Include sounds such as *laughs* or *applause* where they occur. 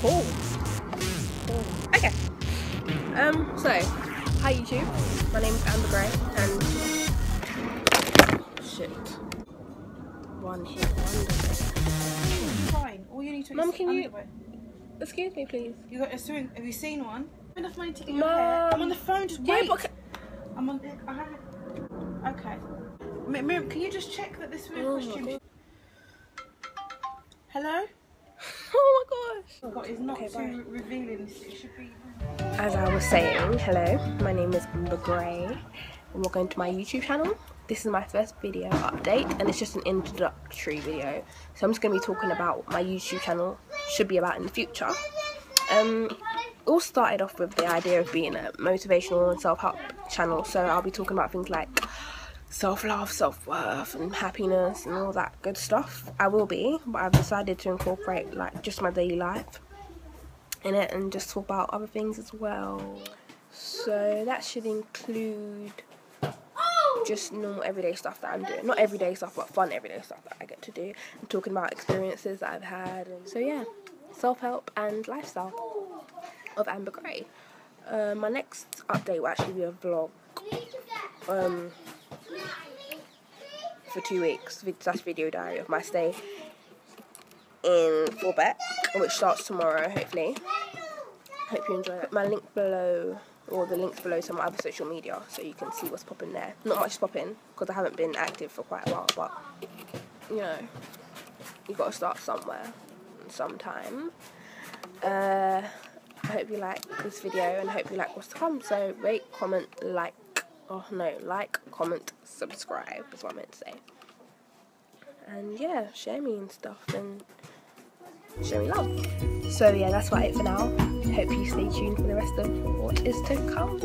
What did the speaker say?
Cool. cool. Okay. Um, so, hi YouTube. My name is Amber Gray and shit. One hit wonder. Fine. All you need to Mum, is can you- underwear. Excuse me, please. You got a swing? Have you seen one? Enough money to get Mum. your hair. I'm on the phone. Just Yeah, wait. but I'm on. I have. Okay. Miriam, can you just check that this weird Oh costume? Hello. *laughs* oh my gosh. What is not Okay, too revealing? It should be. As I was saying, hello, my name is Amber Gray, and welcome to my YouTube channel. This is my first video update, and it's just an introductory video. So I'm just going to be talking about what my YouTube channel should be about in the future. Um, it all started off with the idea of being a motivational and self-help channel. So I'll be talking about things like self-love, self-worth, and happiness, and all that good stuff. I will be, but I've decided to incorporate like just my daily life in it and just talk about other things as well. So that should include just normal everyday stuff that I'm doing. Not everyday stuff, but fun everyday stuff that I get to do. I'm talking about experiences that I've had. So yeah, self-help and lifestyle of Amber Gray. Uh, my next update will actually be a vlog. Um, for two weeks, slash video diary of my stay in Forbeck, which starts tomorrow, hopefully. Hope you enjoy it. My link below, or the links below to my other social media, so you can see what's popping there. Not much popping, because I haven't been active for quite a while, but, you know, you got to start somewhere, sometime. Uh, I hope you like this video, and hope you like what's to come. So, rate, comment, like, oh no, like, comment, subscribe, is what I meant to say. And yeah, share me and stuff, and show me love. So yeah, that's about it for now. Hope you stay tuned for the rest of what is to come.